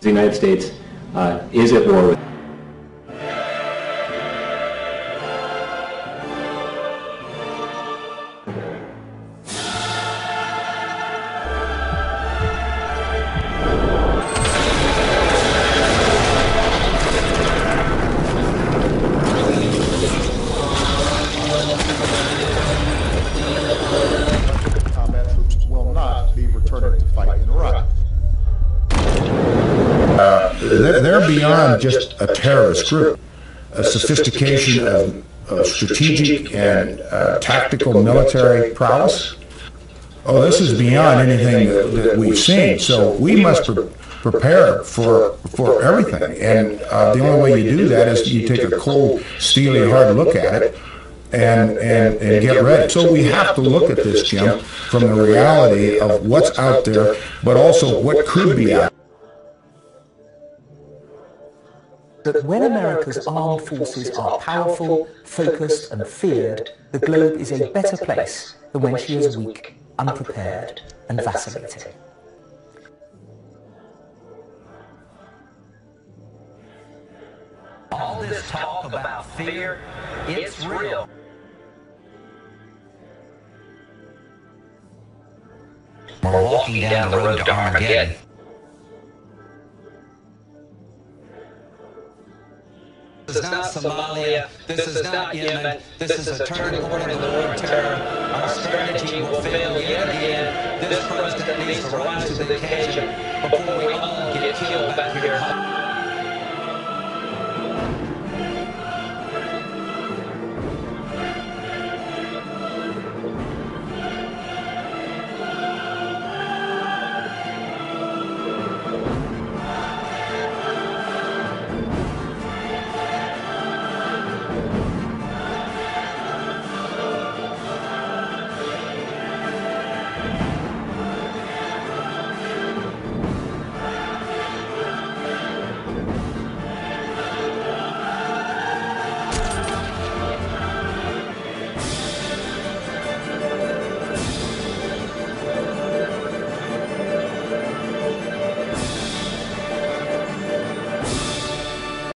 The United States uh, is at war with They're, they're beyond just a terrorist group. A sophistication of, of strategic and uh, tactical military prowess. Oh, this is beyond anything that, that we've seen. So we must pre- prepare for for everything. And uh, the only way you do that is you take a cold, steely, hard look at it. And, and, and get ready. So we have to look at this, Jim, from the reality of what's out there, but also what could be out that when America's armed forces are powerful, focused, and feared, the globe is a better place than when she is weak, unprepared, and vacillating. All this talk about fear, it's real. We're walking down the road to Armageddon. This is not Somalia. This is not Yemen. This is a turning point in the war terror. Our strategy will fail yet again. This president needs to rise to the occasion before we all get killed back here.